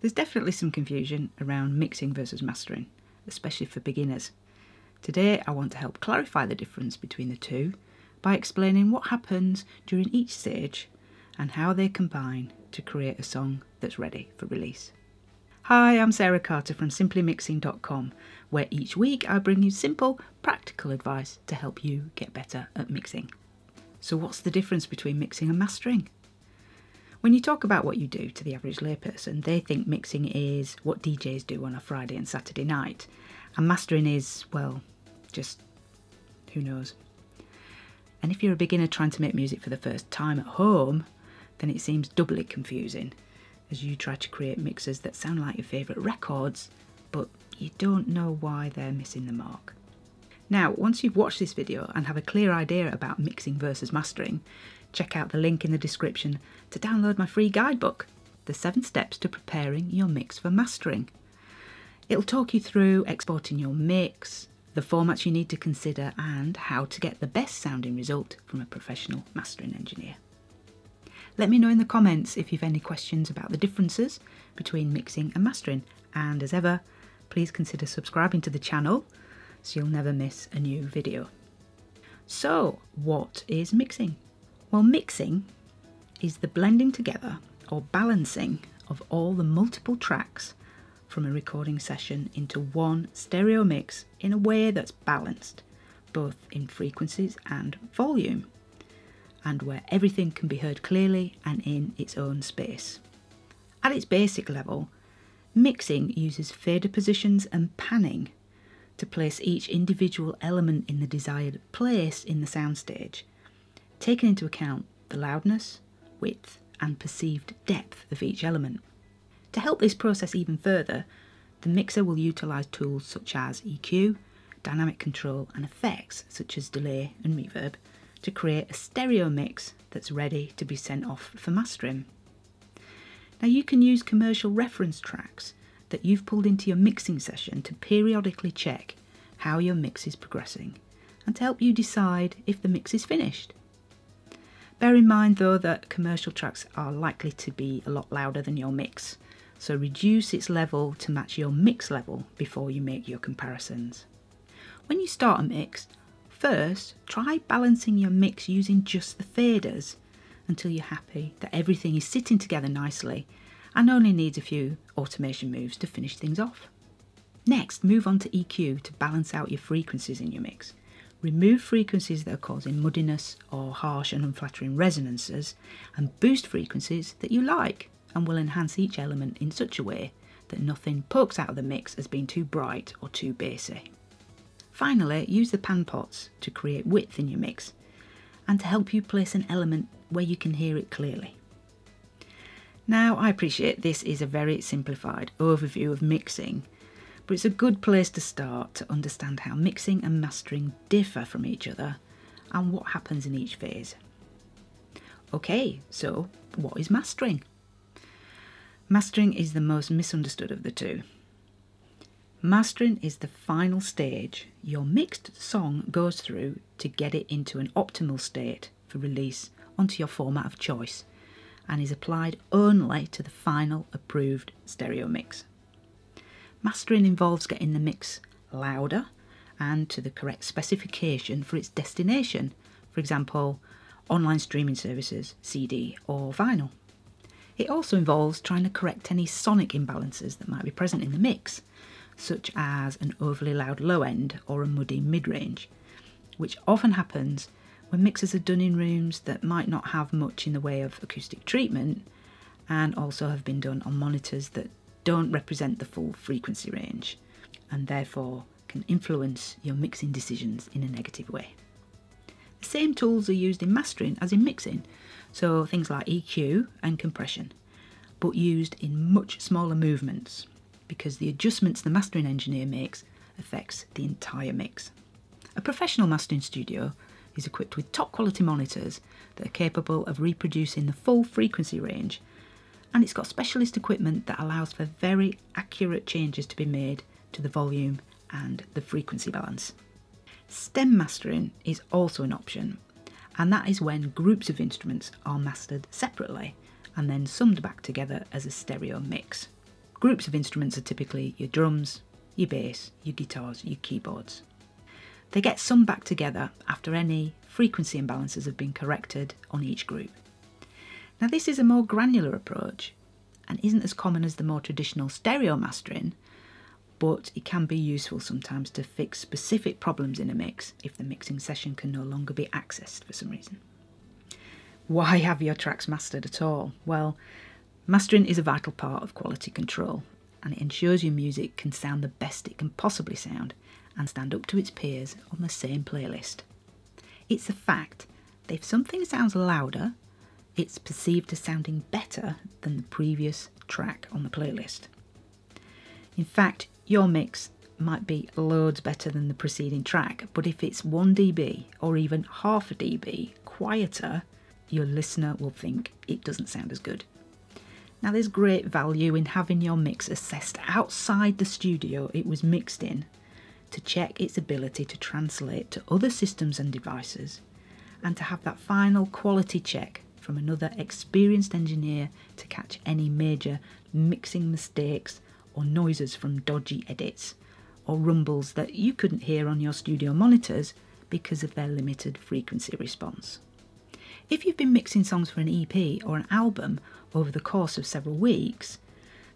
There's definitely some confusion around mixing versus mastering, especially for beginners. Today, I want to help clarify the difference between the two by explaining what happens during each stage and how they combine to create a song that's ready for release. Hi, I'm Sara Carter from simplymixing.com, where each week I bring you simple, practical advice to help you get better at mixing. So, what's the difference between mixing and mastering? When you talk about what you do to the average layperson, they think mixing is what DJs do on a Friday and Saturday night, and mastering is, well, just who knows. And if you're a beginner trying to make music for the first time at home, then it seems doubly confusing as you try to create mixes that sound like your favourite records, but you don't know why they're missing the mark. Now, once you've watched this video and have a clear idea about mixing versus mastering, check out the link in the description to download my free guidebook, The 7 Steps to Preparing Your Mix for Mastering. It'll talk you through exporting your mix, the formats you need to consider, and how to get the best sounding result from a professional mastering engineer. Let me know in the comments if you've any questions about the differences between mixing and mastering. And as ever, please consider subscribing to the channel so you'll never miss a new video. So, what is mixing? Well, mixing is the blending together or balancing of all the multiple tracks from a recording session into one stereo mix in a way that's balanced, both in frequencies and volume and where everything can be heard clearly and in its own space. At its basic level, mixing uses fader positions and panning to place each individual element in the desired place in the soundstage, taking into account the loudness, width, and perceived depth of each element. To help this process even further, the mixer will utilise tools such as EQ, dynamic control, and effects such as delay and reverb to create a stereo mix that's ready to be sent off for mastering. Now you can use commercial reference tracks that you've pulled into your mixing session to periodically check how your mix is progressing and to help you decide if the mix is finished. Bear in mind though that commercial tracks are likely to be a lot louder than your mix, so reduce its level to match your mix level before you make your comparisons. When you start a mix, First, try balancing your mix using just the faders until you're happy that everything is sitting together nicely and only needs a few automation moves to finish things off. Next, move on to EQ to balance out your frequencies in your mix. Remove frequencies that are causing muddiness or harsh and unflattering resonances and boost frequencies that you like and will enhance each element in such a way that nothing pokes out of the mix as being too bright or too bassy. Finally, use the pan pots to create width in your mix and to help you place an element where you can hear it clearly. Now, I appreciate this is a very simplified overview of mixing, but it's a good place to start to understand how mixing and mastering differ from each other and what happens in each phase. Okay, so what is mastering? Mastering is the most misunderstood of the two. Mastering is the final stage your mixed song goes through to get it into an optimal state for release onto your format of choice and is applied only to the final approved stereo mix. Mastering involves getting the mix louder and to the correct specification for its destination, for example, online streaming services, CD, or vinyl. It also involves trying to correct any sonic imbalances that might be present in the mix such as an overly loud low end or a muddy mid range, which often happens when mixes are done in rooms that might not have much in the way of acoustic treatment and also have been done on monitors that don't represent the full frequency range and therefore can influence your mixing decisions in a negative way. The same tools are used in mastering as in mixing, so things like EQ and compression, but used in much smaller movements because the adjustments the mastering engineer makes affects the entire mix. A professional mastering studio is equipped with top quality monitors that are capable of reproducing the full frequency range and it's got specialist equipment that allows for very accurate changes to be made to the volume and the frequency balance. Stem mastering is also an option, and that is when groups of instruments are mastered separately and then summed back together as a stereo mix. Groups of instruments are typically your drums, your bass, your guitars, your keyboards. They get summed back together after any frequency imbalances have been corrected on each group. Now, this is a more granular approach and isn't as common as the more traditional stereo mastering, but it can be useful sometimes to fix specific problems in a mix if the mixing session can no longer be accessed for some reason. Why have your tracks mastered at all? Well, mastering is a vital part of quality control and it ensures your music can sound the best it can possibly sound and stand up to its peers on the same playlist. It's a fact that if something sounds louder, it's perceived as sounding better than the previous track on the playlist. In fact, your mix might be loads better than the preceding track, but if it's 1 dB or even half a dB quieter, your listener will think it doesn't sound as good. Now, there's great value in having your mix assessed outside the studio it was mixed in to check its ability to translate to other systems and devices, and to have that final quality check from another experienced engineer to catch any major mixing mistakes or noises from dodgy edits or rumbles that you couldn't hear on your studio monitors because of their limited frequency response. If you've been mixing songs for an EP or an album over the course of several weeks,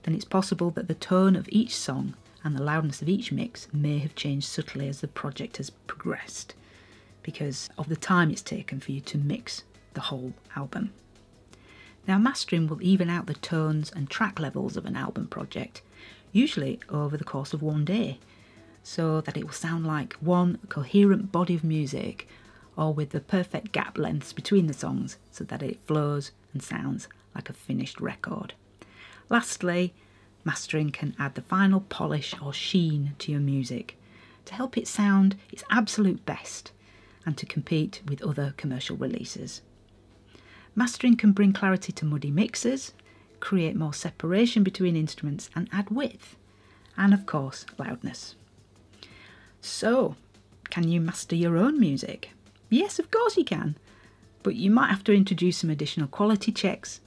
then it's possible that the tone of each song and the loudness of each mix may have changed subtly as the project has progressed because of the time it's taken for you to mix the whole album. Now, mastering will even out the tones and track levels of an album project, usually over the course of one day, so that it will sound like one coherent body of music or with the perfect gap lengths between the songs so that it flows and sounds like a finished record. Lastly, mastering can add the final polish or sheen to your music to help it sound its absolute best and to compete with other commercial releases. Mastering can bring clarity to muddy mixes, create more separation between instruments, and add width, and of course, loudness. So, can you master your own music? Yes, of course you can, but you might have to introduce some additional quality checks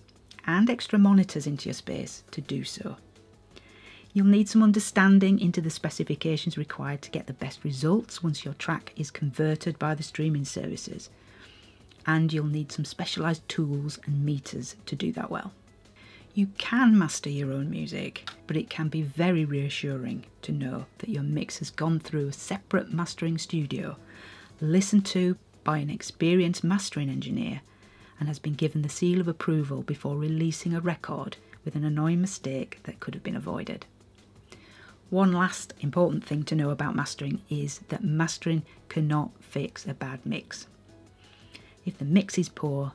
and extra monitors into your space to do so. You'll need some understanding into the specifications required to get the best results once your track is converted by the streaming services. And you'll need some specialised tools and meters to do that well. You can master your own music, but it can be very reassuring to know that your mix has gone through a separate mastering studio, listened to by an experienced mastering engineer, and has been given the seal of approval before releasing a record with an annoying mistake that could have been avoided. One last important thing to know about mastering is that mastering cannot fix a bad mix. If the mix is poor,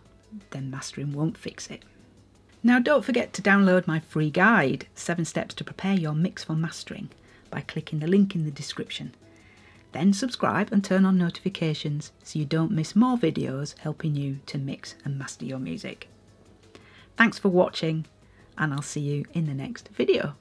then mastering won't fix it. Now, don't forget to download my free guide, 7 Steps to Prepare Your Mix for Mastering, by clicking the link in the description. Then subscribe and turn on notifications so you don't miss more videos helping you to mix and master your music. Thanks for watching, and I'll see you in the next video.